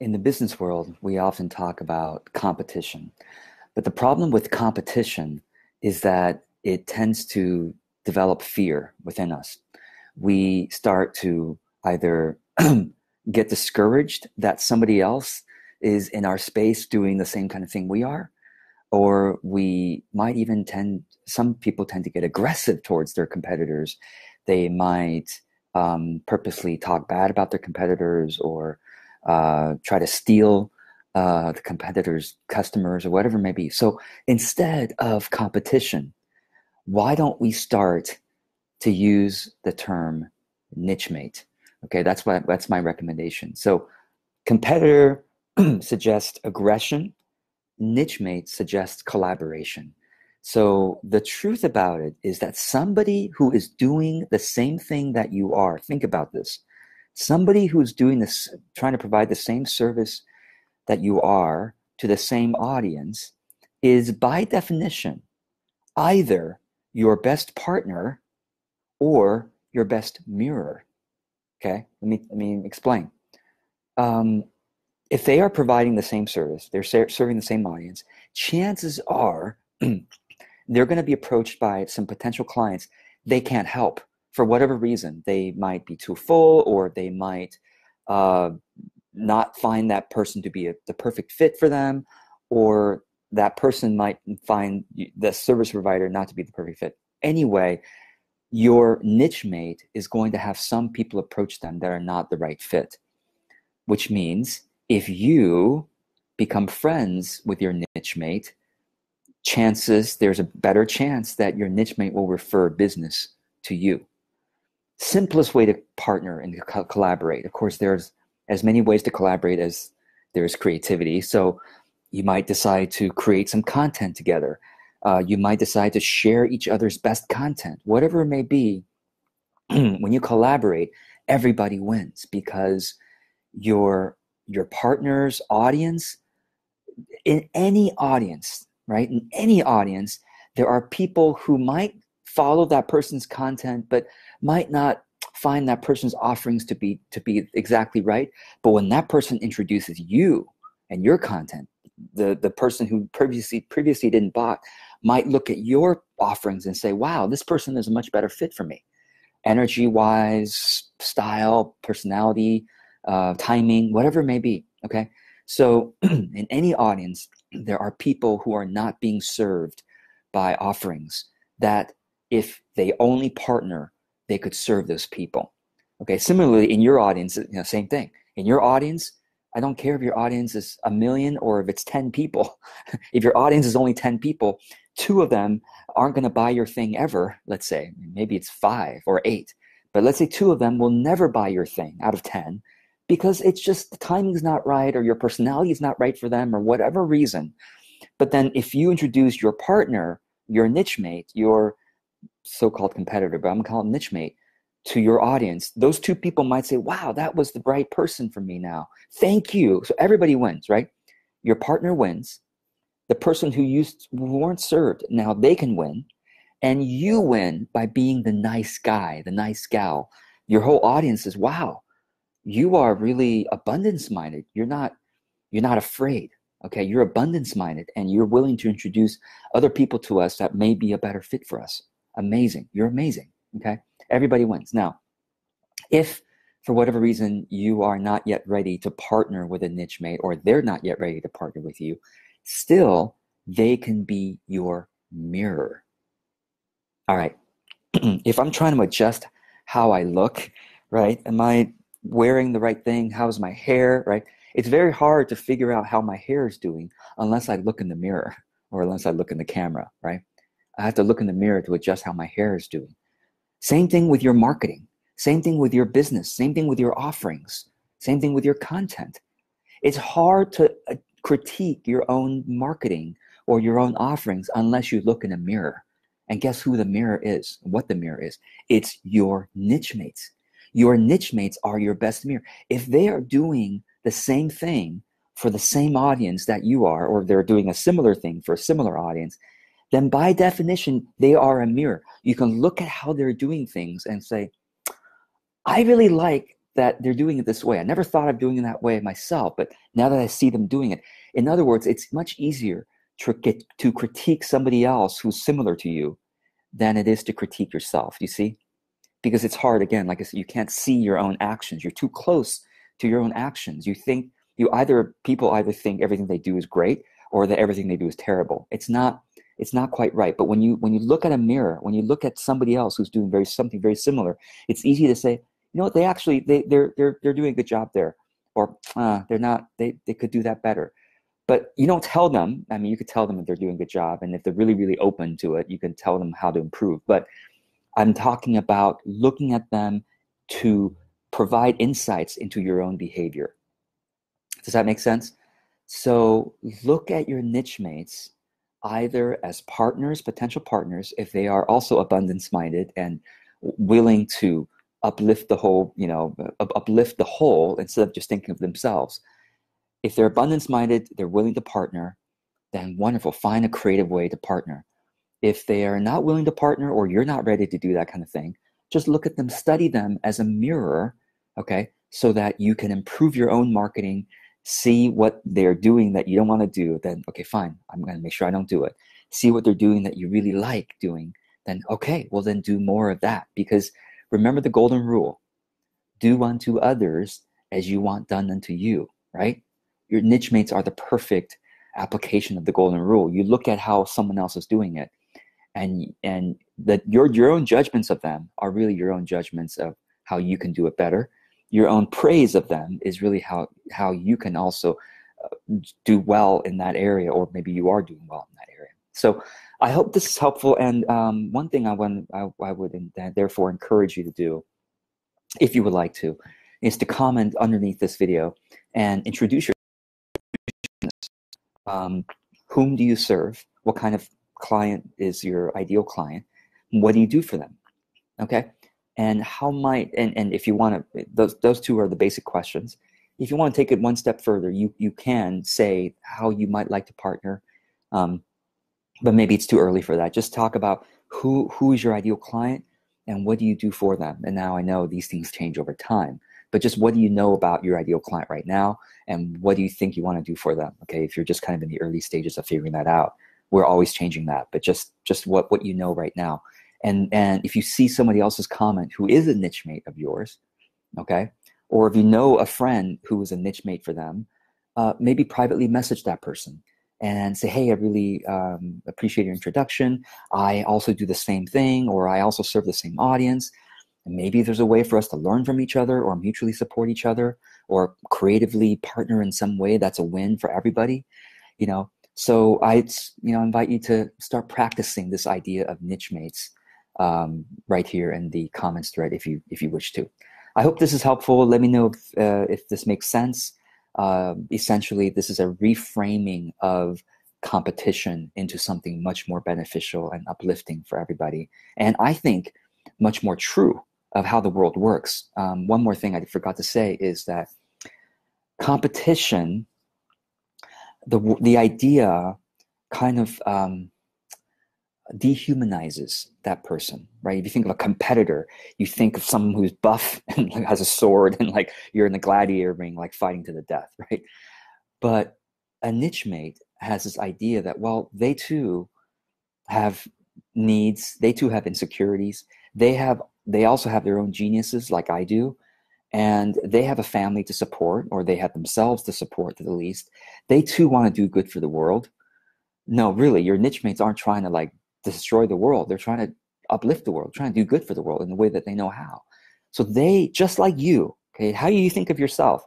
in the business world, we often talk about competition. But the problem with competition is that it tends to develop fear within us. We start to either get discouraged that somebody else is in our space doing the same kind of thing we are, or we might even tend, some people tend to get aggressive towards their competitors. They might um, purposely talk bad about their competitors or uh, try to steal uh, the competitors' customers or whatever it may be. So instead of competition, why don't we start to use the term niche mate? Okay, that's what that's my recommendation. So competitor suggests aggression, niche mate suggests collaboration. So the truth about it is that somebody who is doing the same thing that you are, think about this. Somebody who's doing this, trying to provide the same service that you are to the same audience is by definition either your best partner or your best mirror. Okay, let me let me explain. Um, if they are providing the same service, they're serving the same audience. Chances are they're going to be approached by some potential clients they can't help for whatever reason. They might be too full, or they might uh, not find that person to be a, the perfect fit for them, or that person might find the service provider not to be the perfect fit. Anyway, your niche mate is going to have some people approach them that are not the right fit, which means if you become friends with your niche mate, chances there's a better chance that your niche mate will refer business to you. Simplest way to partner and co- collaborate. Of course, there's as many ways to collaborate as there's creativity. So you might decide to create some content together. Uh, you might decide to share each other's best content, whatever it may be. when you collaborate, everybody wins because your your partner's audience in any audience right? In any audience, there are people who might follow that person's content, but might not find that person's offerings to be to be exactly right. But when that person introduces you and your content, the the person who previously previously didn't bought might look at your offerings and say, "Wow, this person is a much better fit for me." Energy wise, style, personality, uh, timing, whatever it may be. Okay, so in any audience, there are people who are not being served by offerings that if they only partner, they could serve those people. Okay, similarly, in your audience, you know, same thing. In your audience, I don't care if your audience is a million or if it's 10 people. if your audience is only 10 people, two of them aren't going to buy your thing ever, let's say. Maybe it's five or eight. But let's say two of them will never buy your thing out of 10 because it's just the timing's not right or your personality is not right for them or whatever reason. But then if you introduce your partner, your niche mate, your so-called competitor, but I'm gonna call it niche mate, to your audience, those two people might say, wow, that was the right person for me now. Thank you. So everybody wins, right? Your partner wins. The person who used who weren't served, now they can win. And you win by being the nice guy, the nice gal. Your whole audience is, wow, you are really abundance minded you're not you're not afraid okay you're abundance minded and you're willing to introduce other people to us that may be a better fit for us amazing. You're amazing. Okay? Everybody wins. Now if for whatever reason you are not yet ready to partner with a niche mate or they're not yet ready to partner with you still they can be your mirror. All right. If i'm trying to adjust how i look right am i wearing the right thing? How's my hair, right? It's very hard to figure out how my hair is doing unless I look in the mirror or unless I look in the camera, right? I have to look in the mirror to adjust how my hair is doing. Same thing with your marketing. Same thing with your business. Same thing with your offerings. Same thing with your content. It's hard to uh, critique your own marketing or your own offerings unless you look in a mirror. And guess who the mirror is? What the mirror is? It's your niche mates. Your niche mates are your best mirror. If they are doing the same thing for the same audience that you are, or they're doing a similar thing for a similar audience, then by definition, they are a mirror. You can look at how they're doing things and say, I really like that they're doing it this way. I never thought of doing it that way myself, but now that I see them doing it, in other words, it's much easier to, get, to critique somebody else who's similar to you than it is to critique yourself. You see? Because it's hard, again, like I said, you can't see your own actions. You're too close to your own actions. You think, you either, people either think everything they do is great or that everything they do is terrible. It's not, it's not quite right. But when you, when you look at a mirror, when you look at somebody else who's doing very, something very similar, it's easy to say, you know what, they actually, they, they're, they're, they're doing a good job there. Or uh, they're not, they, they could do that better but you don't tell them i mean you could tell them if they're doing a good job and if they're really really open to it you can tell them how to improve but i'm talking about looking at them to provide insights into your own behavior does that make sense so look at your niche mates either as partners potential partners if they are also abundance minded and willing to uplift the whole you know uplift the whole instead of just thinking of themselves if they're abundance minded, they're willing to partner, then wonderful. Find a creative way to partner. If they are not willing to partner or you're not ready to do that kind of thing, just look at them, study them as a mirror, okay, so that you can improve your own marketing, see what they're doing that you don't want to do, then okay, fine, I'm going to make sure I don't do it. See what they're doing that you really like doing, then okay, well, then do more of that. Because remember the golden rule do unto others as you want done unto you, right? your niche mates are the perfect application of the golden rule. You look at how someone else is doing it, and and that your your own judgments of them are really your own judgments of how you can do it better. Your own praise of them is really how how you can also uh, do well in that area, or maybe you are doing well in that area. So I hope this is helpful. And um, one thing I want I, I would therefore encourage you to do, if you would like to, is to comment underneath this video and introduce um, whom do you serve? What kind of client is your ideal client? What do you do for them? Okay. And how might, and, and if you want to, those, those two are the basic questions. If you want to take it one step further, you, you can say how you might like to partner. Um, but maybe it's too early for that. Just talk about who, who is your ideal client and what do you do for them? And now I know these things change over time but just what do you know about your ideal client right now and what do you think you want to do for them okay if you're just kind of in the early stages of figuring that out we're always changing that but just just what what you know right now and and if you see somebody else's comment who is a niche mate of yours okay or if you know a friend who is a niche mate for them uh, maybe privately message that person and say hey i really um, appreciate your introduction i also do the same thing or i also serve the same audience and maybe there's a way for us to learn from each other or mutually support each other or creatively partner in some way that's a win for everybody. You know, so I you know invite you to start practicing this idea of niche mates um, right here in the comments thread if you if you wish to. I hope this is helpful. Let me know if uh, if this makes sense. Uh, essentially, this is a reframing of competition into something much more beneficial and uplifting for everybody. And I think much more true of how the world works. Um, one more thing I forgot to say is that competition, the the idea, kind of um, dehumanizes that person, right? If you think of a competitor, you think of someone who's buff and has a sword, and like you're in the gladiator ring, like fighting to the death, right? But a niche mate has this idea that well, they too have needs, they too have insecurities, they have they also have their own geniuses like I do, and they have a family to support, or they have themselves to support, at the least. They too want to do good for the world. No, really, your niche mates aren't trying to like destroy the world. They're trying to uplift the world, trying to do good for the world in the way that they know how. So they, just like you, okay, how you think of yourself?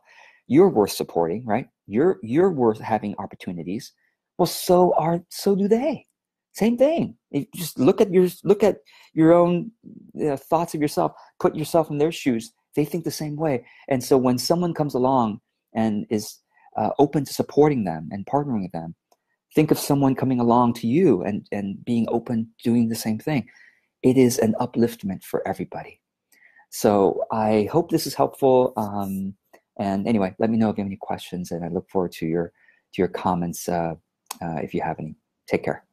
You're worth supporting, right? You're you're worth having opportunities. Well, so are so do they. Same thing. You just look at your look at your own you know, thoughts of yourself. Put yourself in their shoes. They think the same way. And so when someone comes along and is uh, open to supporting them and partnering with them, think of someone coming along to you and and being open, doing the same thing. It is an upliftment for everybody. So I hope this is helpful. Um, and anyway, let me know if you have any questions, and I look forward to your to your comments uh, uh, if you have any. Take care.